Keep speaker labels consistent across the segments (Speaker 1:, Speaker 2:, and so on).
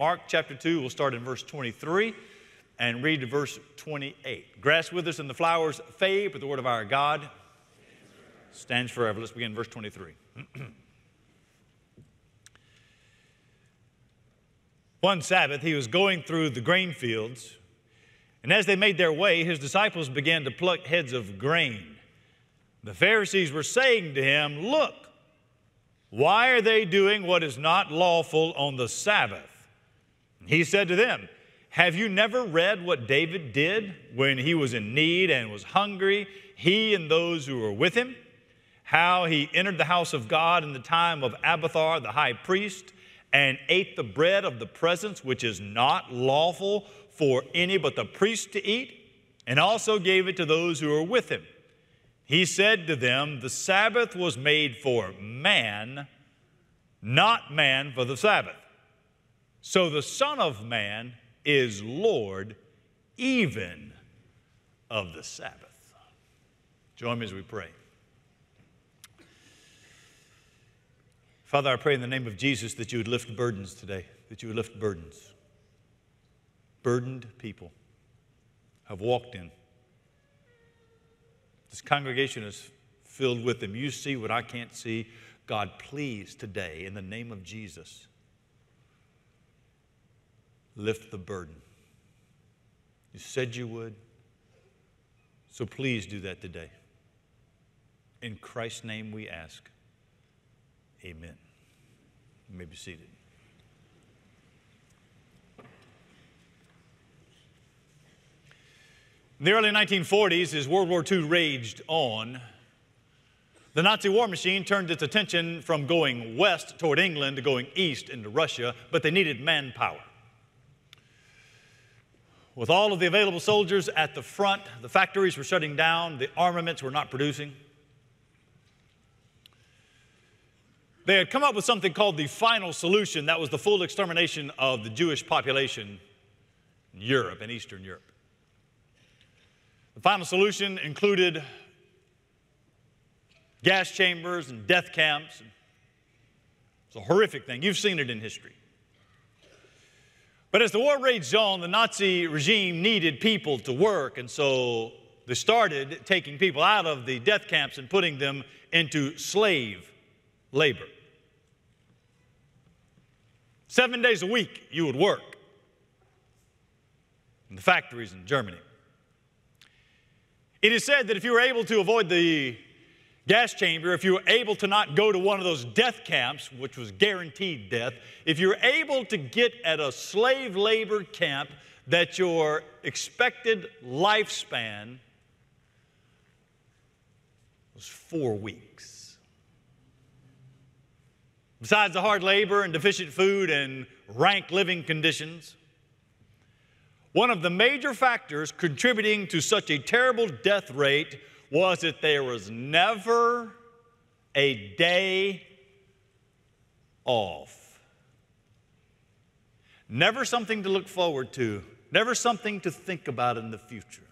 Speaker 1: Mark chapter 2, we'll start in verse 23 and read to verse 28. Grass withers and the flowers fade, but the word of our God stands forever. Let's begin verse 23. One Sabbath, he was going through the grain fields, and as they made their way, his disciples began to pluck heads of grain. The Pharisees were saying to him, Look, why are they doing what is not lawful on the Sabbath? He said to them, Have you never read what David did when he was in need and was hungry, he and those who were with him? How he entered the house of God in the time of Abiathar the high priest and ate the bread of the presence, which is not lawful for any but the priest to eat, and also gave it to those who were with him. He said to them, The Sabbath was made for man, not man for the Sabbath. So the Son of Man is Lord even of the Sabbath. Join me as we pray. Father, I pray in the name of Jesus that you would lift burdens today, that you would lift burdens. Burdened people have walked in this congregation is filled with them. You see what I can't see. God, please today, in the name of Jesus, lift the burden. You said you would. So please do that today. In Christ's name we ask. Amen. You may be seated. In the early 1940s, as World War II raged on, the Nazi war machine turned its attention from going west toward England to going east into Russia, but they needed manpower. With all of the available soldiers at the front, the factories were shutting down, the armaments were not producing. They had come up with something called the final solution. That was the full extermination of the Jewish population in Europe and Eastern Europe. The final solution included gas chambers and death camps. It's a horrific thing. You've seen it in history. But as the war raged on, the Nazi regime needed people to work, and so they started taking people out of the death camps and putting them into slave labor. Seven days a week, you would work in the factories in Germany. It is said that if you were able to avoid the gas chamber, if you were able to not go to one of those death camps, which was guaranteed death, if you were able to get at a slave labor camp, that your expected lifespan was four weeks. Besides the hard labor and deficient food and rank living conditions, one of the major factors contributing to such a terrible death rate was that there was never a day off. Never something to look forward to, never something to think about in the future.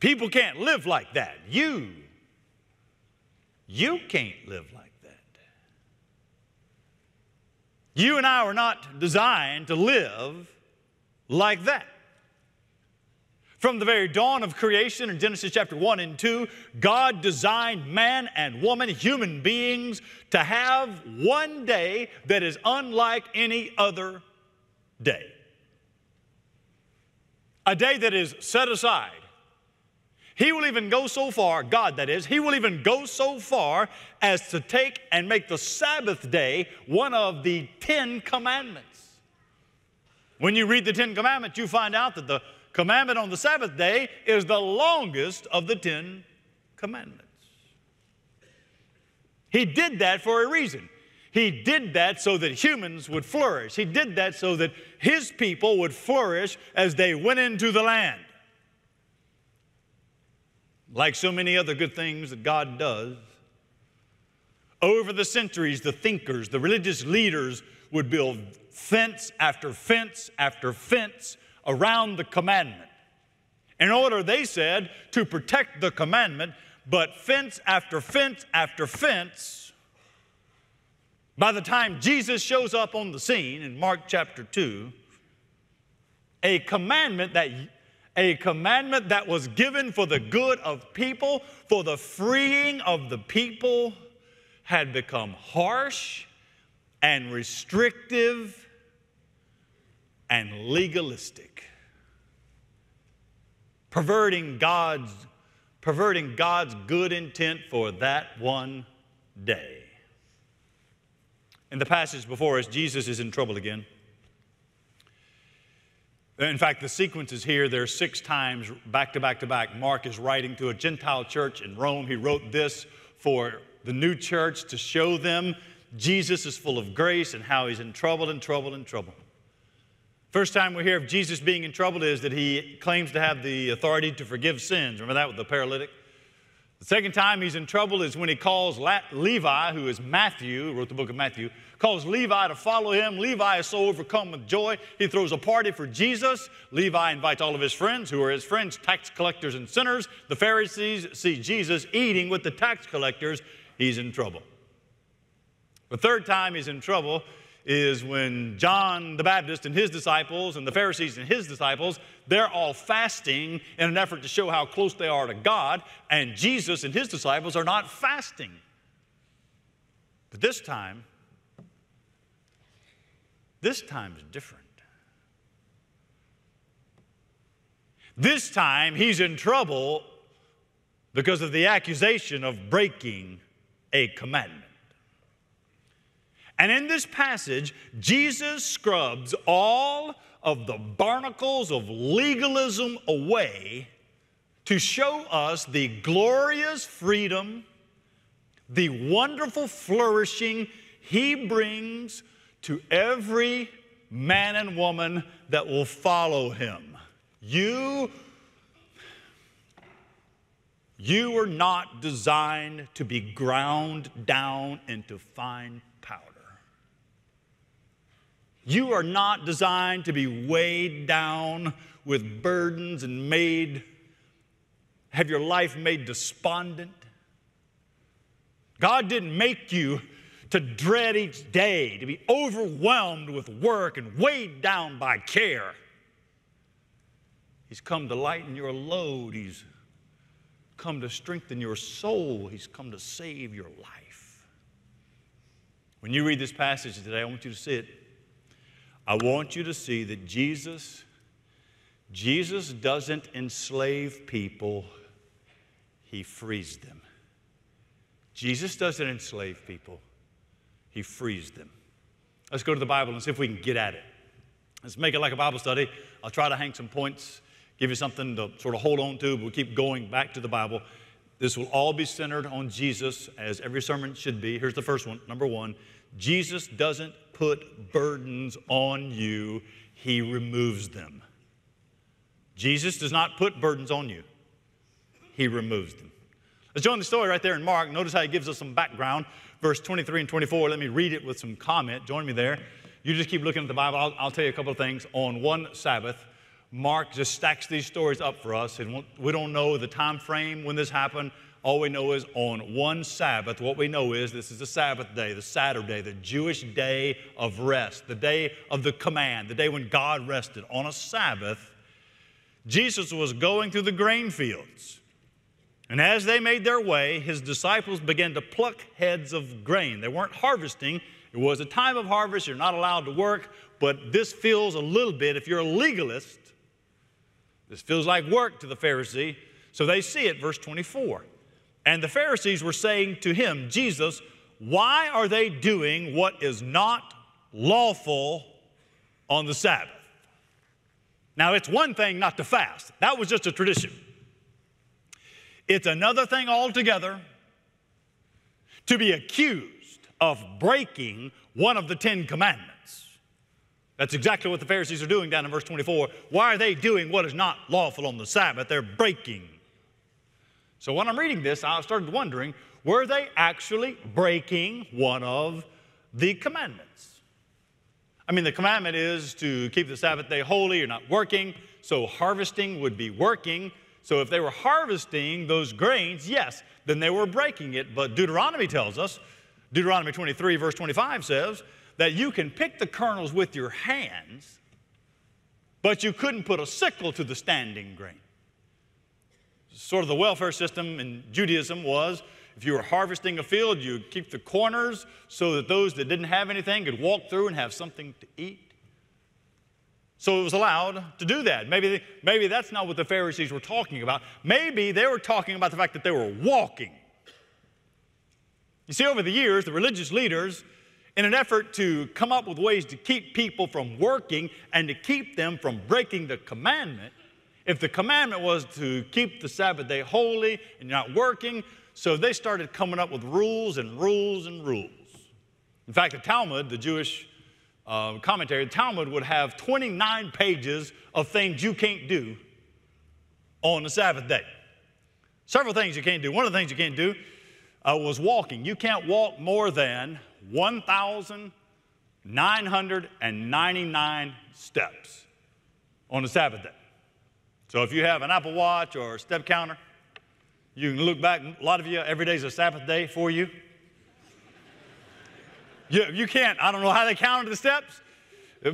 Speaker 1: People can't live like that. You, you can't live like that. You and I were not designed to live like that. From the very dawn of creation in Genesis chapter 1 and 2, God designed man and woman, human beings, to have one day that is unlike any other day. A day that is set aside. He will even go so far, God that is, He will even go so far as to take and make the Sabbath day one of the Ten Commandments. When you read the Ten Commandments, you find out that the commandment on the Sabbath day is the longest of the Ten Commandments. He did that for a reason. He did that so that humans would flourish. He did that so that his people would flourish as they went into the land. Like so many other good things that God does, over the centuries, the thinkers, the religious leaders would build fence after fence after fence around the commandment. In order, they said, to protect the commandment, but fence after fence after fence By the time Jesus shows up on the scene in Mark chapter 2, a commandment that a commandment that was given for the good of people, for the freeing of the people, had become harsh and restrictive and legalistic, perverting God's, perverting God's good intent for that one day. In the passage before us, Jesus is in trouble again. In fact, the sequence is here. There's six times back to back to back. Mark is writing to a Gentile church in Rome. He wrote this for the new church to show them Jesus is full of grace and how he's in trouble and trouble and trouble. First time we hear of Jesus being in trouble is that he claims to have the authority to forgive sins. Remember that with the paralytic? The second time he's in trouble is when he calls Levi, who is Matthew, wrote the book of Matthew, calls Levi to follow him. Levi is so overcome with joy, he throws a party for Jesus. Levi invites all of his friends, who are his friends, tax collectors and sinners. The Pharisees see Jesus eating with the tax collectors. He's in trouble. The third time he's in trouble is when John the Baptist and his disciples and the Pharisees and his disciples, they're all fasting in an effort to show how close they are to God, and Jesus and his disciples are not fasting. But this time, this time is different. This time he's in trouble because of the accusation of breaking a commandment. And in this passage, Jesus scrubs all of the barnacles of legalism away to show us the glorious freedom, the wonderful flourishing he brings to every man and woman that will follow him. You you are not designed to be ground down into fine. You are not designed to be weighed down with burdens and made, have your life made despondent. God didn't make you to dread each day, to be overwhelmed with work and weighed down by care. He's come to lighten your load. He's come to strengthen your soul. He's come to save your life. When you read this passage today, I want you to see it I want you to see that Jesus, Jesus doesn't enslave people, he frees them. Jesus doesn't enslave people, he frees them. Let's go to the Bible and see if we can get at it. Let's make it like a Bible study. I'll try to hang some points, give you something to sort of hold on to, but we'll keep going back to the Bible. This will all be centered on Jesus, as every sermon should be. Here's the first one. Number one Jesus doesn't put burdens on you, He removes them. Jesus does not put burdens on you, He removes them. Let's join the story right there in Mark. Notice how He gives us some background. Verse 23 and 24. Let me read it with some comment. Join me there. You just keep looking at the Bible. I'll, I'll tell you a couple of things. On one Sabbath, Mark just stacks these stories up for us, and we don't know the time frame when this happened. All we know is on one Sabbath, what we know is this is the Sabbath day, the Saturday, the Jewish day of rest, the day of the command, the day when God rested. On a Sabbath, Jesus was going through the grain fields. And as they made their way, his disciples began to pluck heads of grain. They weren't harvesting. It was a time of harvest. You're not allowed to work, but this feels a little bit, if you're a legalist, this feels like work to the Pharisee. So they see it, verse 24. And the Pharisees were saying to him, Jesus, why are they doing what is not lawful on the Sabbath? Now, it's one thing not to fast, that was just a tradition. It's another thing altogether to be accused of breaking one of the Ten Commandments. That's exactly what the Pharisees are doing down in verse 24. Why are they doing what is not lawful on the Sabbath? They're breaking so when I'm reading this, I started wondering were they actually breaking one of the commandments? I mean, the commandment is to keep the Sabbath day holy, you're not working, so harvesting would be working. So if they were harvesting those grains, yes, then they were breaking it. But Deuteronomy tells us Deuteronomy 23, verse 25 says that you can pick the kernels with your hands, but you couldn't put a sickle to the standing grain. Sort of the welfare system in Judaism was if you were harvesting a field, you'd keep the corners so that those that didn't have anything could walk through and have something to eat. So it was allowed to do that. Maybe, maybe that's not what the Pharisees were talking about. Maybe they were talking about the fact that they were walking. You see, over the years, the religious leaders, in an effort to come up with ways to keep people from working and to keep them from breaking the commandment, if the commandment was to keep the Sabbath day holy and not working, so they started coming up with rules and rules and rules. In fact, the Talmud, the Jewish uh, commentary, the Talmud would have 29 pages of things you can't do on the Sabbath day. Several things you can't do. One of the things you can't do uh, was walking. You can't walk more than 1,999 steps on the Sabbath day. So if you have an Apple Watch or a step counter, you can look back, a lot of you, every day is a Sabbath day for you. You, you can't, I don't know how they counted the steps,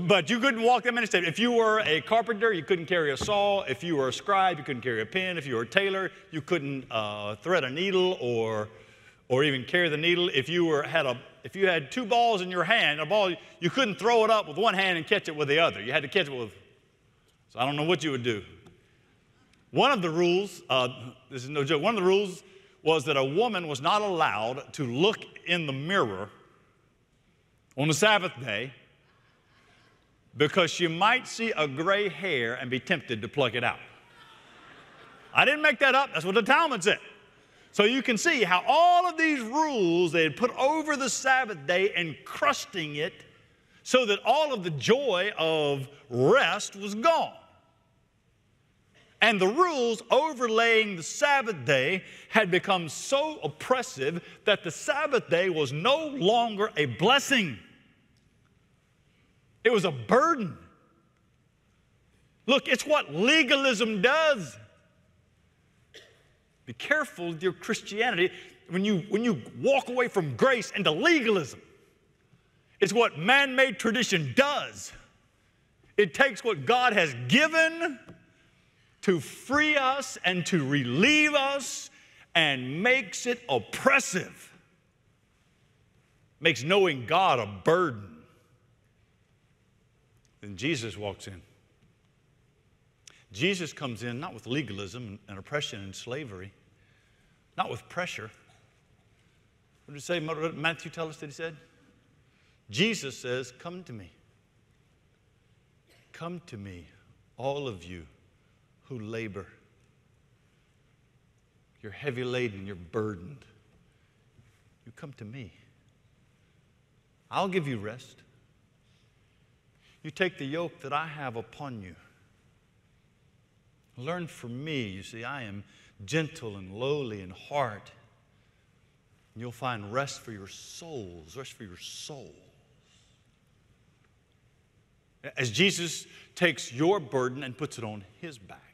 Speaker 1: but you couldn't walk that many steps. If you were a carpenter, you couldn't carry a saw. If you were a scribe, you couldn't carry a pen. If you were a tailor, you couldn't uh, thread a needle or, or even carry the needle. If you, were, had a, if you had two balls in your hand, a ball, you couldn't throw it up with one hand and catch it with the other. You had to catch it with, so I don't know what you would do. One of the rules, uh, this is no joke, one of the rules was that a woman was not allowed to look in the mirror on the Sabbath day because she might see a gray hair and be tempted to pluck it out. I didn't make that up, that's what the Talmud said. So you can see how all of these rules they had put over the Sabbath day, encrusting it so that all of the joy of rest was gone. And the rules overlaying the Sabbath day had become so oppressive that the Sabbath day was no longer a blessing. It was a burden. Look, it's what legalism does. Be careful with your Christianity when you, when you walk away from grace into legalism. It's what man made tradition does. It takes what God has given to free us and to relieve us and makes it oppressive. Makes knowing God a burden. Then Jesus walks in. Jesus comes in not with legalism and oppression and slavery, not with pressure. What did he say? Matthew tell us that he said? Jesus says, Come to me. Come to me, all of you who labor. You're heavy laden, you're burdened. You come to me. I'll give you rest. You take the yoke that I have upon you. Learn from me. You see, I am gentle and lowly in heart. And you'll find rest for your souls, rest for your souls. As Jesus takes your burden and puts it on his back.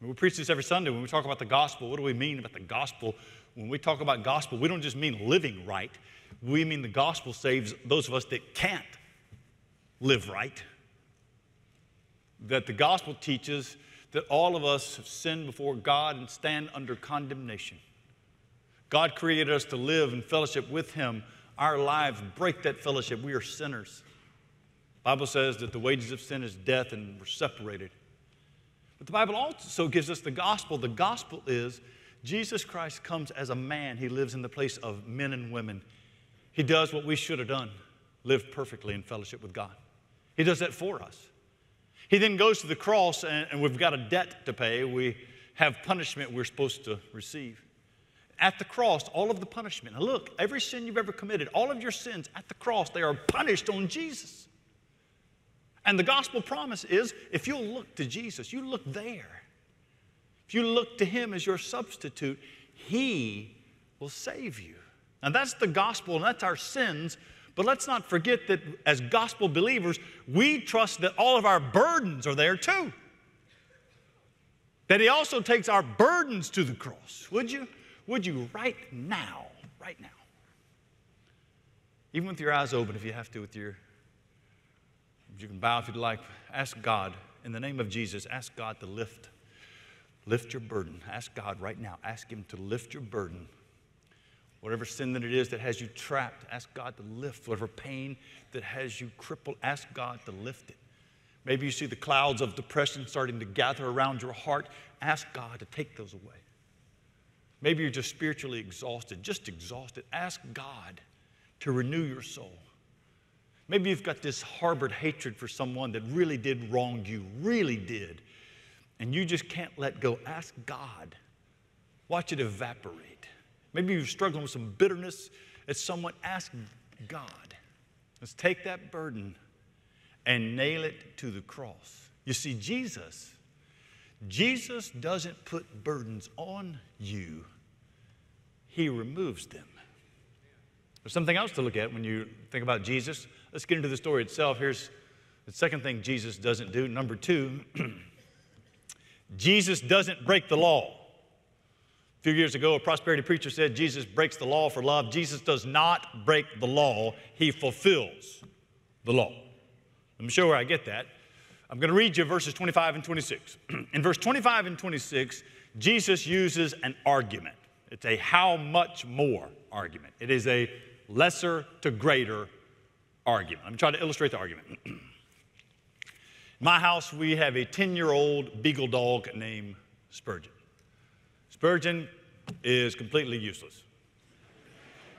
Speaker 1: We preach this every Sunday when we talk about the gospel. What do we mean about the gospel? When we talk about gospel, we don't just mean living right. We mean the gospel saves those of us that can't live right. That the gospel teaches that all of us have sinned before God and stand under condemnation. God created us to live in fellowship with Him. Our lives break that fellowship. We are sinners. The Bible says that the wages of sin is death and we're separated. But the Bible also gives us the gospel. The gospel is Jesus Christ comes as a man. He lives in the place of men and women. He does what we should have done live perfectly in fellowship with God. He does that for us. He then goes to the cross, and, and we've got a debt to pay. We have punishment we're supposed to receive. At the cross, all of the punishment. Now, look, every sin you've ever committed, all of your sins at the cross, they are punished on Jesus. And the gospel promise is if you'll look to Jesus, you look there. If you look to Him as your substitute, He will save you. And that's the gospel, and that's our sins but let's not forget that as gospel believers, we trust that all of our burdens are there too. That He also takes our burdens to the cross. Would you? Would you right now, right now, Even with your eyes open, if you have to, with your, you can bow if you'd like. Ask God, in the name of Jesus, ask God to lift, lift your burden. Ask God right now, ask Him to lift your burden. Whatever sin that it is that has you trapped, ask God to lift. Whatever pain that has you crippled, ask God to lift it. Maybe you see the clouds of depression starting to gather around your heart. Ask God to take those away. Maybe you're just spiritually exhausted, just exhausted. Ask God to renew your soul. Maybe you've got this harbored hatred for someone that really did wrong you, really did, and you just can't let go. Ask God. Watch it evaporate. Maybe you're struggling with some bitterness at someone. Ask God. Let's take that burden and nail it to the cross. You see, Jesus, Jesus doesn't put burdens on you, He removes them. There's something else to look at when you think about Jesus. Let's get into the story itself. Here's the second thing Jesus doesn't do. Number two, Jesus doesn't break the law. A few years ago, a prosperity preacher said Jesus breaks the law for love. Jesus does not break the law, he fulfills the law. Let me show where I get that. I'm going to read you verses 25 and 26. In verse 25 and 26, Jesus uses an argument. It's a how much more argument. It is a lesser to greater argument. Me try to illustrate the argument. My house, we have a 10 year old beagle dog named Spurgeon. Spurgeon is completely useless.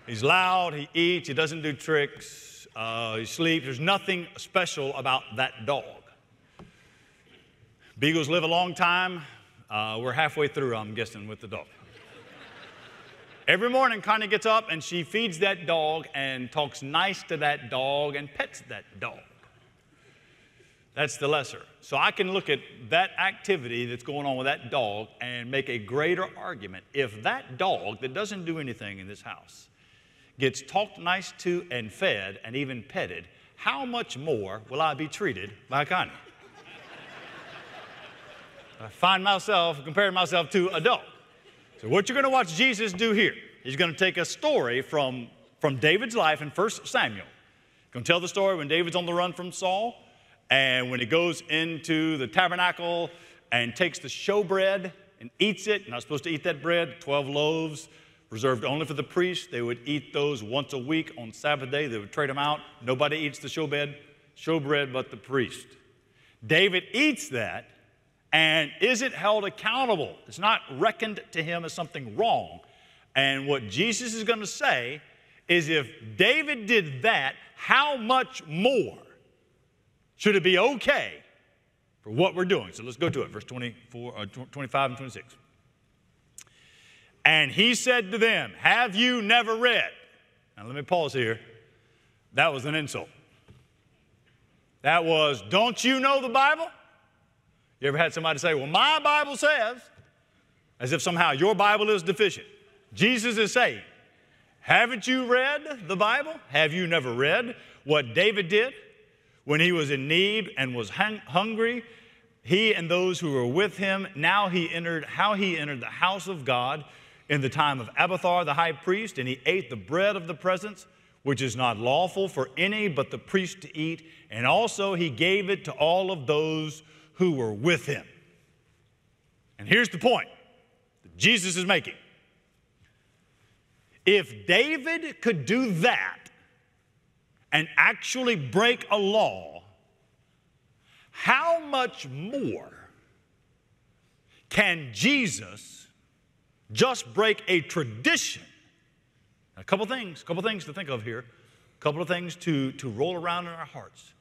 Speaker 1: He's loud, he eats, he doesn't do tricks, uh, he sleeps. There's nothing special about that dog. Beagles live a long time. Uh, we're halfway through, I'm guessing, with the dog. Every morning, Connie gets up and she feeds that dog and talks nice to that dog and pets that dog. That's the lesser. So I can look at that activity that's going on with that dog and make a greater argument. If that dog that doesn't do anything in this house gets talked nice to and fed and even petted, how much more will I be treated by Connie? I find myself comparing myself to a dog. So, what you're going to watch Jesus do here, he's going to take a story from, from David's life in 1 Samuel. He's going to tell the story when David's on the run from Saul, and when he goes into the tabernacle and takes the showbread and eats it. Not supposed to eat that bread, 12 loaves reserved only for the priests. They would eat those once a week on Sabbath day. They would trade them out. Nobody eats the showbread, showbread but the priest. David eats that and isn't held accountable. It's not reckoned to him as something wrong. And what Jesus is going to say is if David did that, how much more should it be okay for what we're doing? So let's go to it, verse 24, uh, 25 and 26. And he said to them, Have you never read? Now let me pause here. That was an insult. That was, Don't you know the Bible? You ever had somebody say, Well, my Bible says, as if somehow your Bible is deficient? Jesus is saying, Haven't you read the Bible? Have you never read what David did when he was in need and was hung- hungry? He and those who were with him, now he entered, how he entered the house of God in the time of Abiathar the high priest, and he ate the bread of the presence, which is not lawful for any but the priest to eat, and also he gave it to all of those who were with him. And here's the point that Jesus is making. If David could do that and actually break a law, how much more can Jesus just break a tradition? A couple things, a couple things to think of here, a couple of things to, to roll around in our hearts.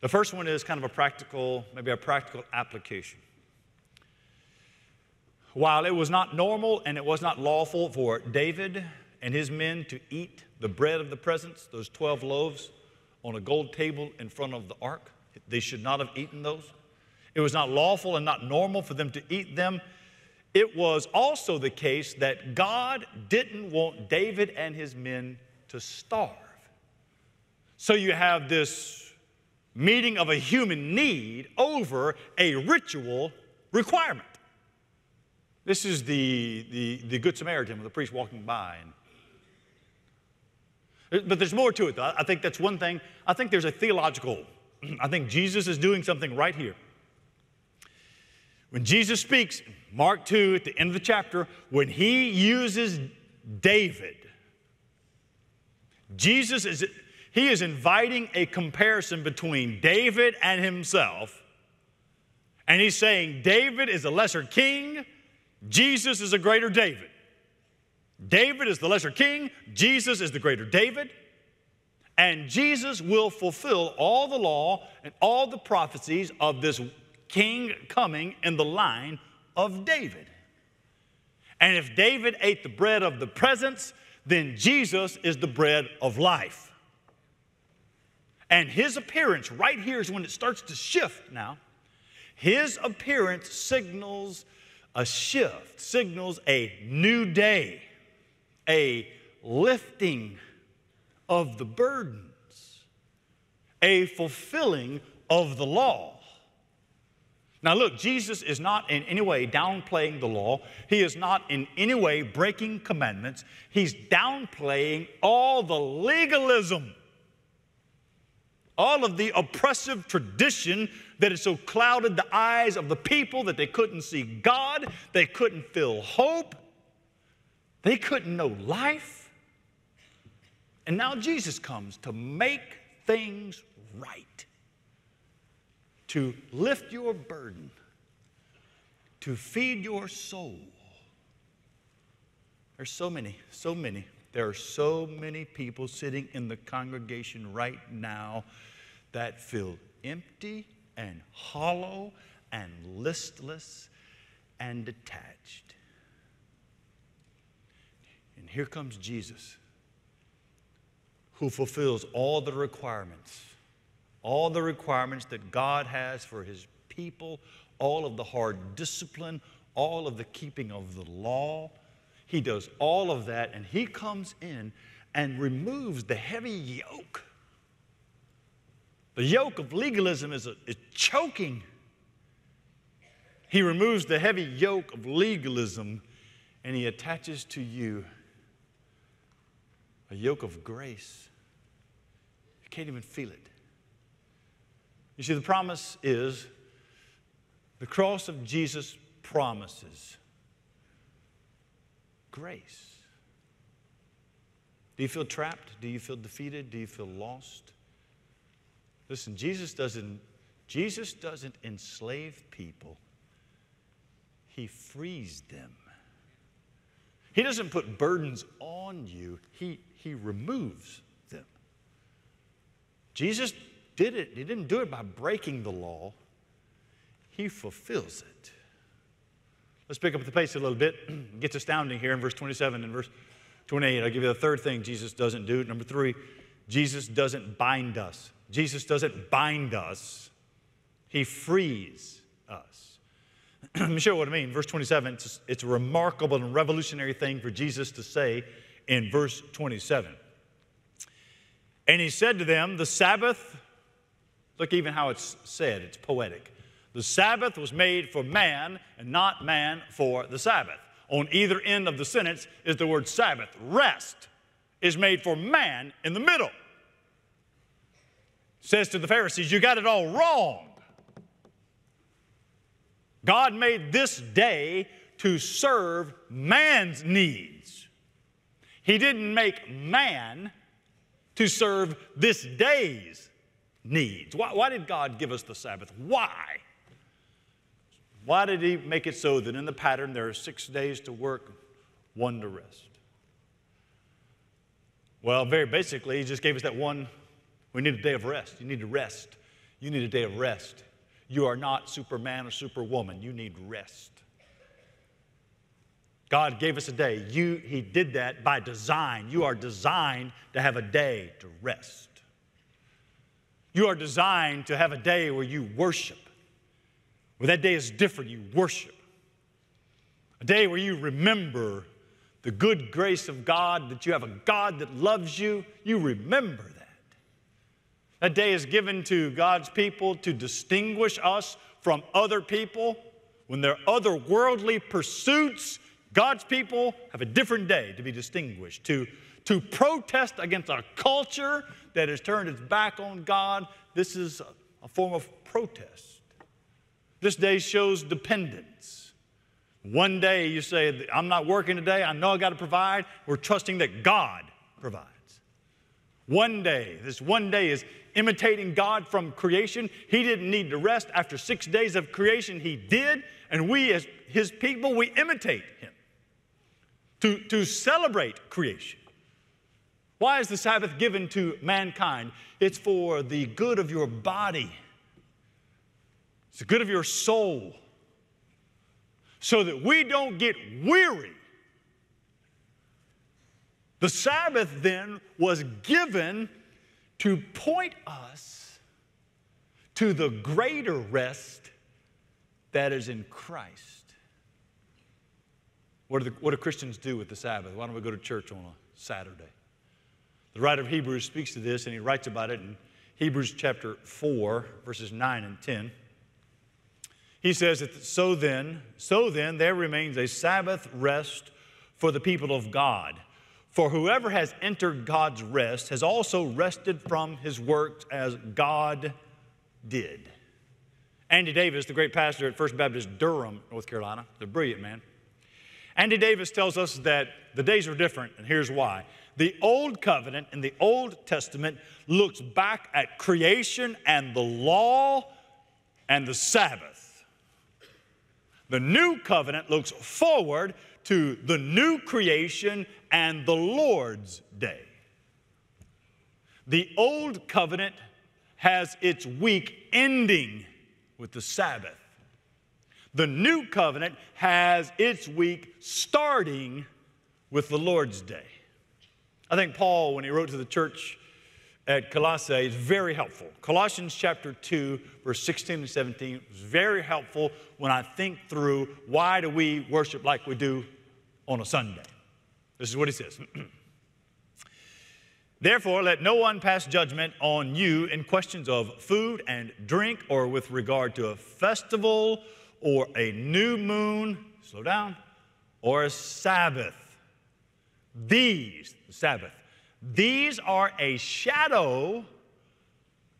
Speaker 1: The first one is kind of a practical, maybe a practical application. While it was not normal and it was not lawful for David and his men to eat the bread of the presence, those 12 loaves on a gold table in front of the ark, they should not have eaten those. It was not lawful and not normal for them to eat them. It was also the case that God didn't want David and his men to starve. So you have this meeting of a human need over a ritual requirement. This is the, the, the Good Samaritan with the priest walking by. And But there's more to it, though. I think that's one thing. I think there's a theological, I think Jesus is doing something right here. When Jesus speaks, Mark 2, at the end of the chapter, when he uses David, Jesus is, he is inviting a comparison between David and himself. And he's saying David is a lesser king, Jesus is a greater David. David is the lesser king, Jesus is the greater David. And Jesus will fulfill all the law and all the prophecies of this king coming in the line of David. And if David ate the bread of the presence, then Jesus is the bread of life. And his appearance right here is when it starts to shift now. His appearance signals a shift, signals a new day, a lifting of the burdens, a fulfilling of the law. Now, look, Jesus is not in any way downplaying the law. He is not in any way breaking commandments. He's downplaying all the legalism, all of the oppressive tradition that has so clouded the eyes of the people that they couldn't see God, they couldn't feel hope, they couldn't know life. And now Jesus comes to make things right to lift your burden, to feed your soul. There's so many, so many. There are so many people sitting in the congregation right now that feel empty and hollow and listless and detached. And here comes Jesus, who fulfills all the requirements all the requirements that God has for His people, all of the hard discipline, all of the keeping of the law. He does all of that, and He comes in and removes the heavy yoke. The yoke of legalism is, a, is choking. He removes the heavy yoke of legalism and He attaches to you a yoke of grace. You can't even feel it. You see, the promise is the cross of Jesus promises grace. Do you feel trapped? Do you feel defeated? Do you feel lost? Listen, Jesus doesn't, Jesus doesn't enslave people. He frees them. He doesn't put burdens on you, he, he removes them. Jesus did it, he didn't do it by breaking the law, he fulfills it. Let's pick up the pace a little bit. it gets astounding here in verse 27 and verse 28. I'll give you the third thing Jesus doesn't do. Number three, Jesus doesn't bind us. Jesus doesn't bind us, he frees us. Let me show you what I mean. Verse 27, it's, it's a remarkable and revolutionary thing for Jesus to say in verse 27. And he said to them, The Sabbath Look even how it's said, it's poetic. The Sabbath was made for man and not man for the Sabbath. On either end of the sentence is the word Sabbath. Rest is made for man in the middle. Says to the Pharisees, You got it all wrong. God made this day to serve man's needs. He didn't make man to serve this day's needs. Why, why did God give us the Sabbath? Why? Why did He make it so that in the pattern there are six days to work, one to rest? Well, very basically, He just gave us that one. We need a day of rest. You need to rest. You need a day of rest. You are not Superman or Superwoman. You need rest. God gave us a day. You, he did that by design. You are designed to have a day to rest. You are designed to have a day where you worship. Where that day is different, you worship. A day where you remember the good grace of God, that you have a God that loves you. You remember that. That day is given to God's people to distinguish us from other people. When there are other worldly pursuits, God's people have a different day to be distinguished, to, to protest against a culture that has turned its back on God. This is a form of protest. This day shows dependence. One day you say, I'm not working today, I know I got to provide. We're trusting that God provides. One day, this one day is imitating God from creation. He didn't need to rest. After six days of creation, He did. And we, as His people, we imitate Him to, to celebrate creation. Why is the Sabbath given to mankind? It's for the good of your body, it's the good of your soul, so that we don't get weary. The Sabbath then was given to point us to the greater rest that is in Christ. What do, the, what do Christians do with the Sabbath? Why don't we go to church on a Saturday? The writer of Hebrews speaks to this and he writes about it in Hebrews chapter 4, verses 9 and 10. He says, that, So then, so then, there remains a Sabbath rest for the people of God. For whoever has entered God's rest has also rested from his works as God did. Andy Davis, the great pastor at First Baptist Durham, North Carolina, the brilliant man. Andy Davis tells us that the days are different, and here's why. The Old Covenant in the Old Testament looks back at creation and the law and the Sabbath. The New Covenant looks forward to the new creation and the Lord's day. The Old Covenant has its week ending with the Sabbath. The New Covenant has its week starting with the Lord's day. I think Paul, when he wrote to the church at Colossae, is very helpful. Colossians chapter 2, verse 16 and 17 is very helpful when I think through why do we worship like we do on a Sunday. This is what he says. Therefore, let no one pass judgment on you in questions of food and drink, or with regard to a festival, or a new moon, slow down, or a Sabbath. These, the Sabbath, these are a shadow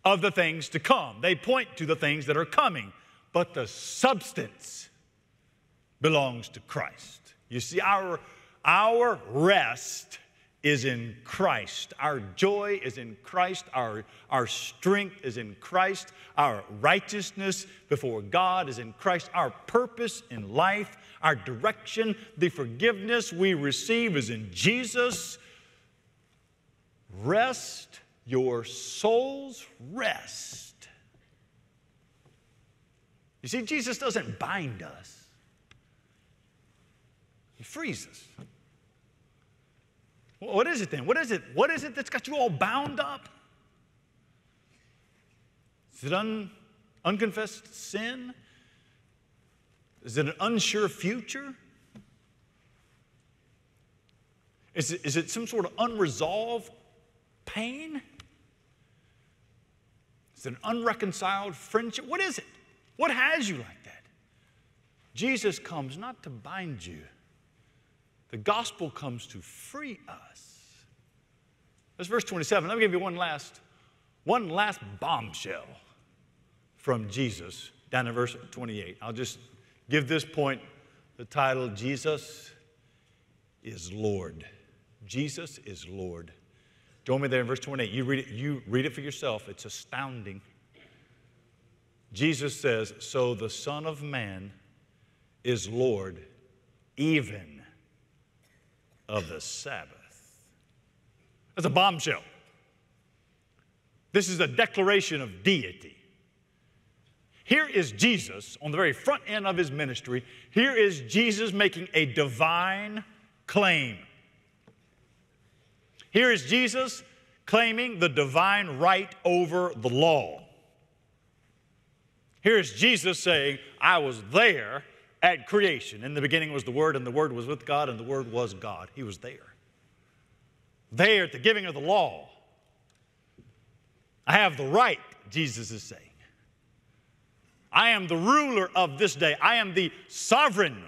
Speaker 1: of the things to come. They point to the things that are coming, but the substance belongs to Christ. You see, our, our rest is in Christ. Our joy is in Christ. Our, our strength is in Christ. Our righteousness before God is in Christ. Our purpose in life, our direction, the forgiveness we receive is in Jesus. Rest, your soul's rest. You see, Jesus doesn't bind us, He frees us. What is it then? What is it? What is it that's got you all bound up? Is it un, unconfessed sin? Is it an unsure future? Is it, is it some sort of unresolved pain? Is it an unreconciled friendship? What is it? What has you like that? Jesus comes not to bind you, the gospel comes to free us. That's verse 27. Let me give you one last, one last bombshell from Jesus down in verse 28. I'll just give this point the title Jesus is Lord. Jesus is Lord. Join me there in verse 28. You read it, you read it for yourself. It's astounding. Jesus says, So the Son of Man is Lord even of the Sabbath. That's a bombshell. This is a declaration of deity. Here is Jesus on the very front end of his ministry. Here is Jesus making a divine claim. Here is Jesus claiming the divine right over the law. Here is Jesus saying, I was there at creation. In the beginning was the Word, and the Word was with God, and the Word was God. He was there. There at the giving of the law. I have the right, Jesus is saying. I am the ruler of this day. I am the sovereign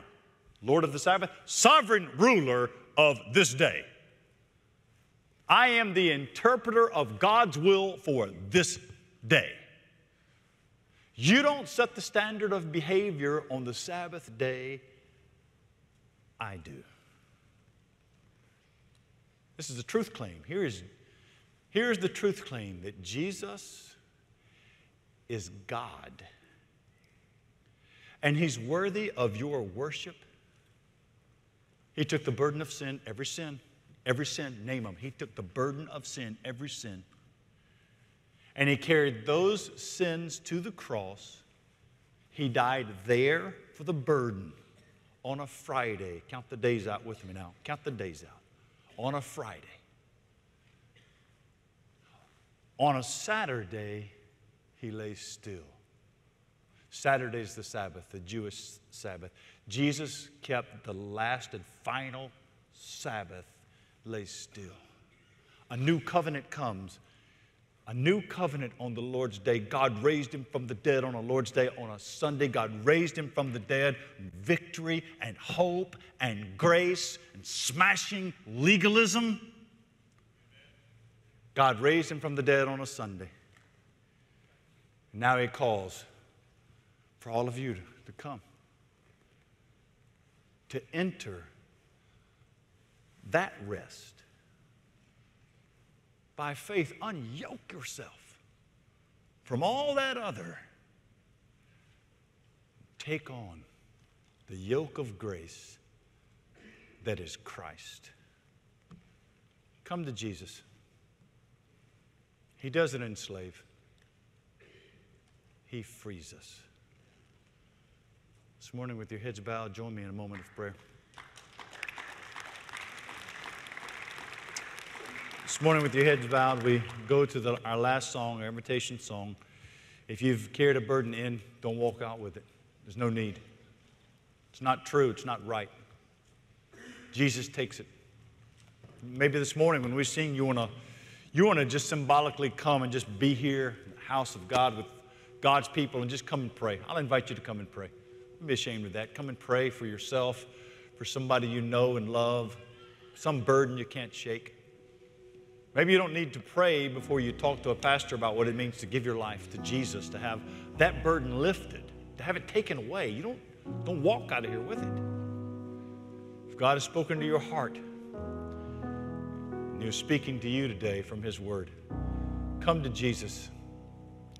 Speaker 1: Lord of the Sabbath, sovereign ruler of this day. I am the interpreter of God's will for this day. You don't set the standard of behavior on the Sabbath day, I do. This is a truth claim. Here is, here's the truth claim that Jesus is God and He's worthy of your worship. He took the burden of sin, every sin, every sin, name them. He took the burden of sin, every sin. And He carried those sins to the cross. He died there for the burden on a Friday. Count the days out with me now. Count the days out. On a Friday. On a Saturday, he lay still. Saturday's the Sabbath, the Jewish Sabbath. Jesus kept the last and final Sabbath lay still. A new covenant comes. A new covenant on the Lord's day. God raised him from the dead on a Lord's day. On a Sunday, God raised him from the dead. Victory and hope and grace and smashing legalism. God raised him from the dead on a Sunday. Now he calls for all of you to come, to enter that rest. By faith, unyoke yourself from all that other. Take on the yoke of grace that is Christ. Come to Jesus. He doesn't enslave, He frees us. This morning, with your heads bowed, join me in a moment of prayer. This morning, with your heads bowed, we go to the, our last song, our invitation song. If you've carried a burden in, don't walk out with it. There's no need. It's not true, it's not right. Jesus takes it. Maybe this morning when we sing, you want to you want to just symbolically come and just be here in the house of God with God's people and just come and pray. I'll invite you to come and pray. Don't be ashamed of that. Come and pray for yourself, for somebody you know and love, some burden you can't shake. Maybe you don't need to pray before you talk to a pastor about what it means to give your life to Jesus, to have that burden lifted, to have it taken away. You don't, don't walk out of here with it. If God has spoken to your heart, and was speaking to you today from His Word, come to Jesus.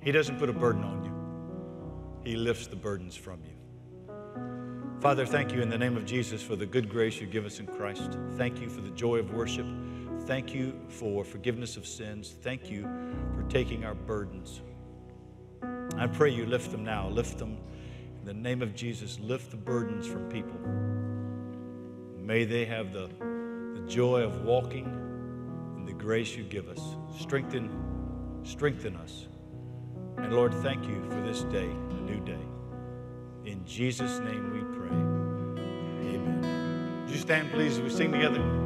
Speaker 1: He doesn't put a burden on you, He lifts the burdens from you. Father, thank you in the name of Jesus for the good grace you give us in Christ. Thank you for the joy of worship. Thank you for forgiveness of sins. Thank you for taking our burdens. I pray you lift them now. Lift them in the name of Jesus. Lift the burdens from people. May they have the, the joy of walking in the grace you give us. Strengthen, strengthen us. And Lord, thank you for this day, a new day. In Jesus' name we pray. Amen. Would you stand, please, as we sing together?